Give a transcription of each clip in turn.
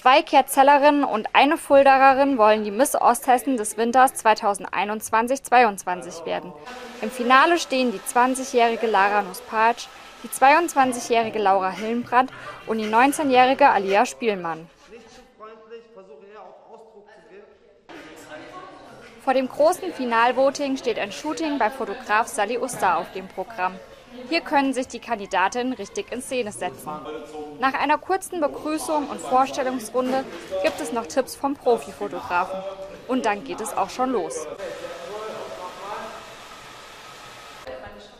Zwei Kerzellerinnen und eine Fuldaerin wollen die Miss Osthessen des Winters 2021-22 werden. Im Finale stehen die 20-jährige Lara Nuspatsch, die 22-jährige Laura Hillenbrand und die 19-jährige Alia Spielmann. Vor dem großen Finalvoting steht ein Shooting bei Fotograf Sally Uster auf dem Programm. Hier können sich die Kandidatinnen richtig in Szene setzen. Nach einer kurzen Begrüßung und Vorstellungsrunde gibt es noch Tipps vom Profifotografen. Und dann geht es auch schon los.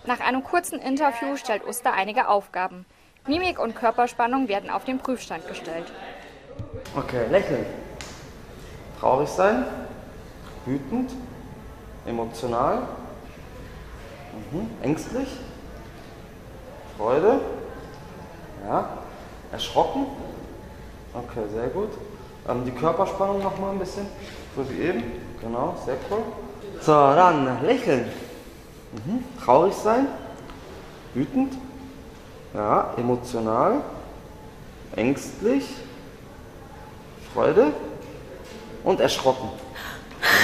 Nach einem kurzen Interview stellt Uster einige Aufgaben. Mimik und Körperspannung werden auf den Prüfstand gestellt. Okay, lächeln. Traurig sein. Wütend. Emotional. Mhm. Ängstlich. Freude. Ja. Erschrocken. Okay, sehr gut. Ähm, die Körperspannung noch mal ein bisschen. So wie eben. Genau, sehr cool. So, dann lächeln. Mhm. Traurig sein. Wütend. Ja, emotional. Ängstlich. Freude. Und erschrocken.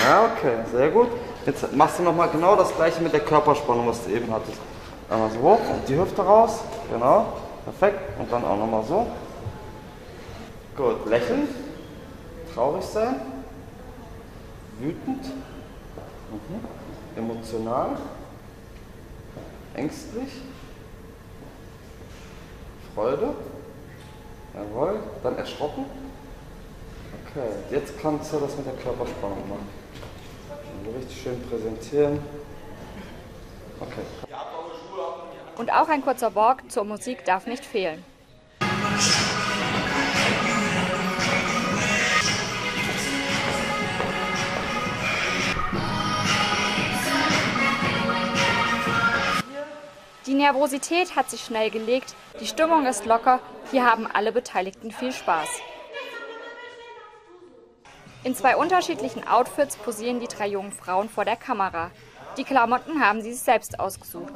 Ja, okay, sehr gut. Jetzt machst du nochmal genau das gleiche mit der Körperspannung, was du eben hattest. Einmal so hoch und die Hüfte raus. Genau. Perfekt. Und dann auch nochmal so. Gut. Lächeln. Traurig sein. Wütend. Mhm. Emotional. Ängstlich. Freude. Jawohl. Dann erschrocken. Okay. Jetzt kannst du das mit der Körperspannung machen. Richtig schön präsentieren. Und auch ein kurzer Walk zur Musik darf nicht fehlen. Die Nervosität hat sich schnell gelegt, die Stimmung ist locker, hier haben alle Beteiligten viel Spaß. In zwei unterschiedlichen Outfits posieren die drei jungen Frauen vor der Kamera. Die Klamotten haben sie sich selbst ausgesucht.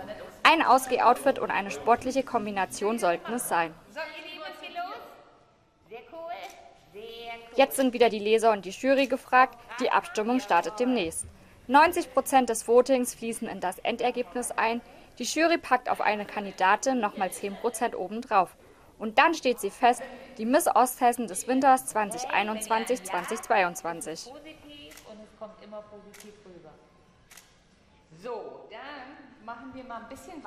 Ein Ausgeh-Outfit und eine sportliche Kombination sollten es sein. Jetzt sind wieder die Leser und die Jury gefragt. Die Abstimmung startet demnächst. 90 Prozent des Votings fließen in das Endergebnis ein. Die Jury packt auf eine Kandidatin nochmal 10 Prozent obendrauf. Und dann steht sie fest, die Miss Osthessen des Winters 2021-2022. So, dann machen wir mal ein bisschen